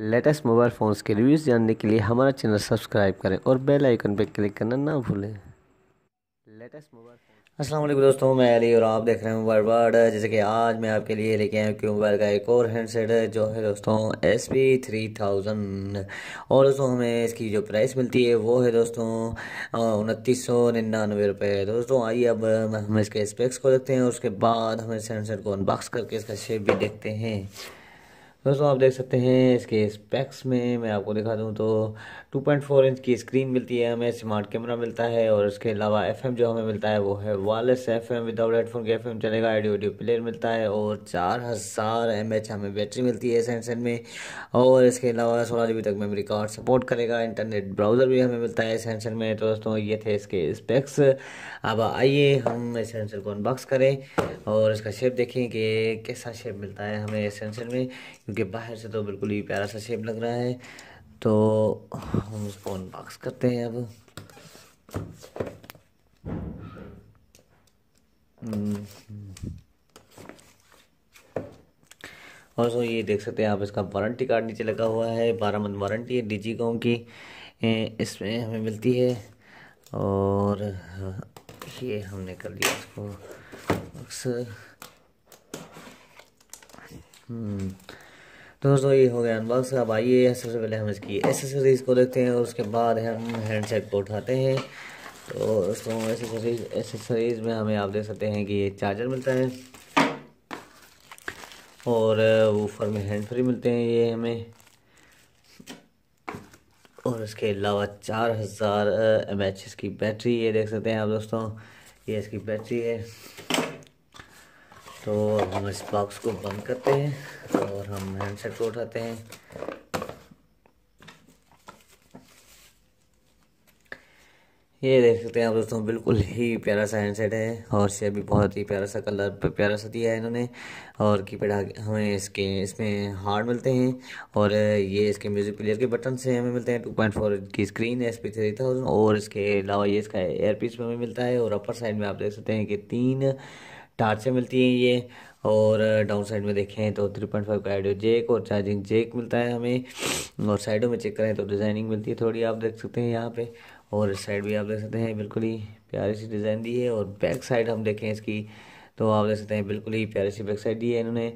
Latest mobile phones के reviews जानने के लिए हमारा चैनल सब्सक्राइब करें और बेल आइकन पर क्लिक करना ना भूलें। लेटेस्ट मोबाइल अस्सलाम वालेकुम दोस्तों, मैं अली और आप देख रहे हैं मोबाइल वर्ड जैसे कि आज मैं आपके लिए लेके आया क्यों मोबाइल का एक और हैंडसेट है जो है दोस्तों एस पी थ्री थाउज़ेंड और दोस्तों, हमें इसकी जो प्राइस मिलती है वो है दोस्तों उनतीस सौ निन्यानवे रुपये दोस्तों, आइए अब हम इसके स्पेक्स को देखते हैं उसके बाद हम इस हैंडसेट को अनबॉक्स करके इसका शेप भी देखते हैं। दोस्तों, आप देख सकते हैं इसके स्पेक्स में मैं आपको दिखा दूँ तो 2.4 इंच की स्क्रीन मिलती है, हमें स्मार्ट कैमरा मिलता है और इसके अलावा एफएम जो हमें मिलता है वो है वायरलेस एफएम विदाउट हेडफोन के एफएम चलेगा ऑडियो ऑडियो प्लेयर मिलता है और चार हज़ार एम हमें बैटरी मिलती है सैमसंग में और इसके अलावा सोलह जी तक मेमोरी कार्ड सपोर्ट करेगा इंटरनेट ब्राउज़र भी हमें मिलता है सैमसंग में। तो दोस्तों, ये थे इसके स्पेक्स अब आइए हम सेंसर को अनबॉक्स करें और इसका शेप देखें कि कैसा शेप मिलता है हमें सेंसर में। क्योंकि बाहर से तो बिल्कुल ही प्यारा सा शेप लग रहा है। तो हम उसको अनबॉक्स करते हैं अब। और सो ये देख सकते हैं आप, इसका वारंटी कार्ड नीचे लगा हुआ है, बारह मंथ वारंटी है डी कॉम की। इसमें हमें मिलती है। और ये हमने कर लिया इसको। हम्म। तो दोस्तों, ये हो गया अनबॉक्स अब आइए सबसे पहले हम इसकी एसेसरीज़ को देखते हैं, और उसके बाद हम हैंडसेट को उठाते हैं। तो दोस्तों एसेसरीज एसेसरीज़ में हमें आप देख सकते हैं कि ये चार्जर मिलता है, और ऊपर में हैंड फ्री मिलते हैं ये हमें। और इसके अलावा चार हज़ार एम एच इसकी बैटरी, ये देख सकते हैं आप दोस्तों। ये इसकी बैटरी है। तो हम इस बॉक्स को बंद करते हैं और हम हैंडसेट को उठाते हैं। ये देख सकते हैं आप दोस्तों, बिल्कुल ही प्यारा सा हैंडसेट है और से भी बहुत ही प्यारा सा कलर प्यारा सा दिया है इन्होंने। और की कीपैड हमें इसके, इसमें हार्ड मिलते हैं और ये इसके म्यूज़िक प्लेयर के बटन से हमें मिलते हैं। टू पॉइंट फोर की screen S P three thousand और इसके अलावा ये इसका एयर पीस हमें मिलता है। और अपर साइड में आप देख सकते हैं कि तीन टार्चें मिलती हैं ये, और डाउन साइड में देखें तो थ्री पॉइंट फाइव का आइडियो जेक और चार्जिंग जेक मिलता है हमें, और साइडों में चेक करें तो डिज़ाइनिंग मिलती है थोड़ी, आप देख सकते हैं यहाँ पे, और इस साइड भी आप देख सकते हैं, बिल्कुल ही प्यारी सी डिज़ाइन दी है, और बैक साइड हम देखें इसकी तो आप देख सकते हैं बिल्कुल ही प्यारी सी बैक साइड दी है इन्होंने,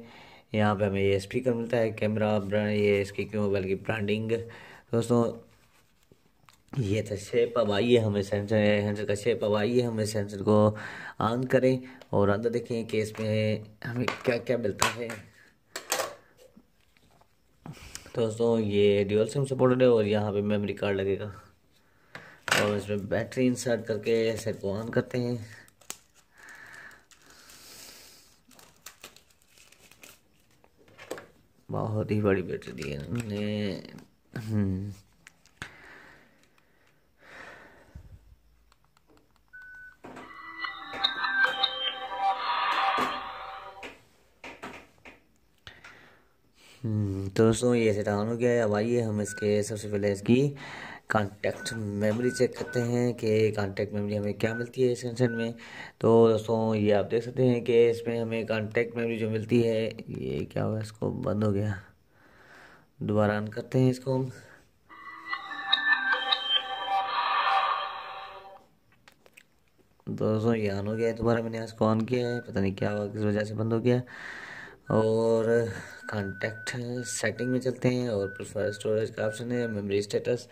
यहाँ पे हमें ये स्पीकर मिलता है कैमरा ब्रांड ये इसकी मोबाइल की ब्रांडिंग दोस्तों ये था शेप अब आइए हमें सेंसर सेंसर का शेप अब आइए हमें सेंसर को ऑन करें और अंदर देखें कि इसमें हमें क्या क्या मिलता है। दोस्तों, ये ड्यूअल सिम सपोर्टेड है और यहाँ पे मेमोरी कार्ड लगेगा। और इसमें बैटरी इंसर्ट करके सेट को ऑन करते हैं। बहुत ही बड़ी बैटरी दी है दोस्तों, ये सेट ऑन हो गया है। अब आइए हम इसके सबसे पहले इसकी कॉन्टैक्ट मेमोरी चेक करते हैं कि कॉन्टैक्ट मेमोरी हमें क्या मिलती है इस में। तो दोस्तों, ये आप देख सकते हैं कि इसमें हमें कॉन्टैक्ट मेमोरी जो मिलती है, ये क्या हुआ? इसको बंद हो गया। दोबारा ऑन करते हैं इसको हम। दोस्तों, ये ऑन हो गया है। दोबारा मैंने इसको ऑन किया है। पता नहीं क्या हुआ, किस वजह से बंद हो गया। और कॉन्टैक्ट सेटिंग में चलते हैं और प्रिफर स्टोरेज का ऑप्शन है मेमोरी स्टेटस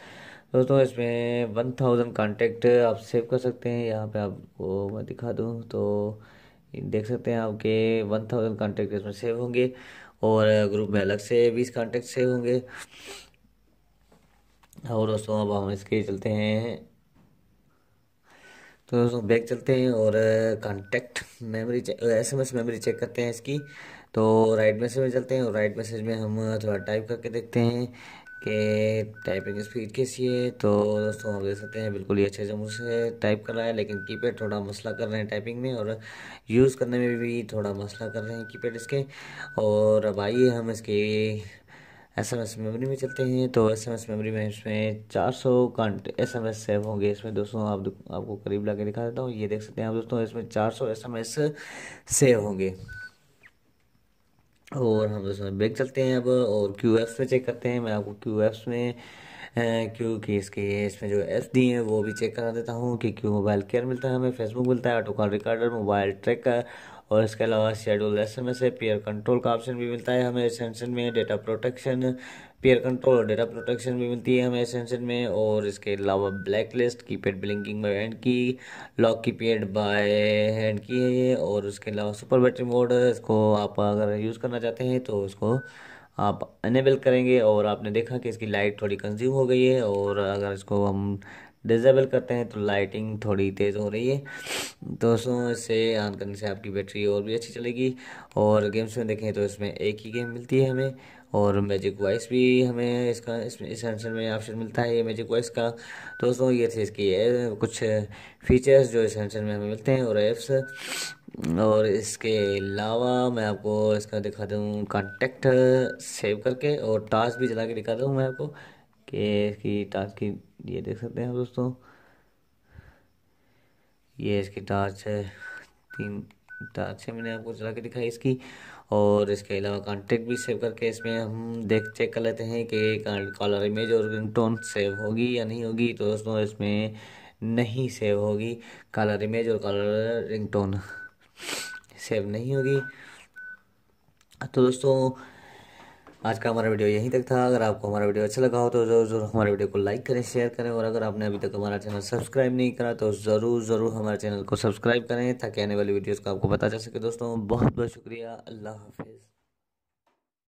दोस्तों, इसमें वन थाउज़ेंड कॉन्टैक्ट आप सेव कर सकते हैं। यहाँ पे आपको मैं दिखा दूँ तो देख सकते हैं आपके वन थाउज़ेंड कॉन्टैक्ट इसमें सेव होंगे और ग्रुप में अलग से बीस कॉन्टैक्ट सेव होंगे। और दोस्तों, अब हम इसके चलते हैं। तो दोस्तों बैक चलते हैं और contact memory S M S memory check करते हैं इसकी। तो राइट मैसेज में चलते हैं और राइट मैसेज में हम थोड़ा टाइप करके देखते हैं कि टाइपिंग स्पीड कैसी है। तो दोस्तों हम देख सकते हैं, बिल्कुल ही अच्छे से मुझसे टाइप कर रहा है, लेकिन कीपैड थोड़ा मसला कर रहे हैं टाइपिंग में और यूज़ करने में भी थोड़ा मसला कर रहे हैं कीपैड इसके। और अब आइए हम इसके एस एम एस मेमोरी में चलते हैं तो एस एम एस मेमोरी में इसमें चार सौ एस एम एस सेव होंगे। इसमें दोस्तों आप आपको करीब ला के दिखा देता हूँ। ये देख सकते हैं आप दोस्तों, इसमें चार सौ एस एम एस सेव होंगे। और हम दोस्तों बैग चलते हैं अब, और क्यू एफ्स में चेक करते हैं। मैं आपको क्यू एफ्स में क्योंकि इसके, इसमें जो एफ़ दी हैं, वो भी चेक करा देता हूँ कि क्यों मोबाइल केयर मिलता है हमें। फेसबुक मिलता है auto call recorder mobile tracker और इसके अलावा शेड्यूल एस एम एस है पेयर कंट्रोल का ऑप्शन भी मिलता है। हमें एसेंशन में डेटा प्रोटेक्शन पेयर कंट्रोल और डेटा प्रोटेक्शन भी मिलती है हमें एसेंशन में। और इसके अलावा black list keypad blinking by hand की लॉक की पेड बाय हैंड की है ये। और उसके अलावा सुपर बैटरी मोड इसको आप अगर यूज़ करना चाहते हैं तो उसको आप अनेबल करेंगे। और आपने देखा कि इसकी लाइट थोड़ी कंज्यूम हो गई है। और अगर इसको हम डिजेबल करते हैं तो लाइटिंग थोड़ी तेज़ हो रही है। दोस्तों, इससे ऑन करने से आपकी बैटरी और भी अच्छी चलेगी। और गेम्स में देखें तो इसमें एक ही गेम मिलती है हमें। और मैजिक वॉइस भी हमें इसका, इस सेंसर में ऑप्शन मिलता है, ये मैजिक वॉइस का। दोस्तों, ये थे इसकी कुछ फीचर्स जो इस सेंसर में हमें मिलते हैं और एप्स और इसके अलावा मैं आपको इसका दिखा दूँ कॉन्टेक्ट सेव करके और टास्क भी चला के दिखा दूँ मैं आपको। कि, इसकी टास्क की, ये देख सकते हैं दोस्तों। ये इसकी टार्च है, तीन टार्च है मैंने आपको चला के दिखाई इसकी। और इसके अलावा कॉन्टेक्ट भी सेव करके इसमें हम देख चेक कर लेते हैं कि कॉलर इमेज और रिंगटोन सेव होगी या नहीं होगी। तो दोस्तों, इसमें नहीं सेव होगी कॉलर इमेज और कॉलर रिंगटोन सेव नहीं होगी। तो दोस्तों आज का हमारा वीडियो यहीं तक था। अगर आपको हमारा वीडियो अच्छा लगा हो तो ज़रूर ज़रूर हमारे वीडियो को लाइक करें, शेयर करें और अगर आपने अभी तक हमारा चैनल सब्सक्राइब नहीं करा तो ज़रूर ज़रूर हमारे चैनल को सब्सक्राइब करें ताकि आने वाली वीडियोज़ को आपको पता चल सके। दोस्तों, बहुत बहुत शुक्रिया। अल्लाह हाफिज़।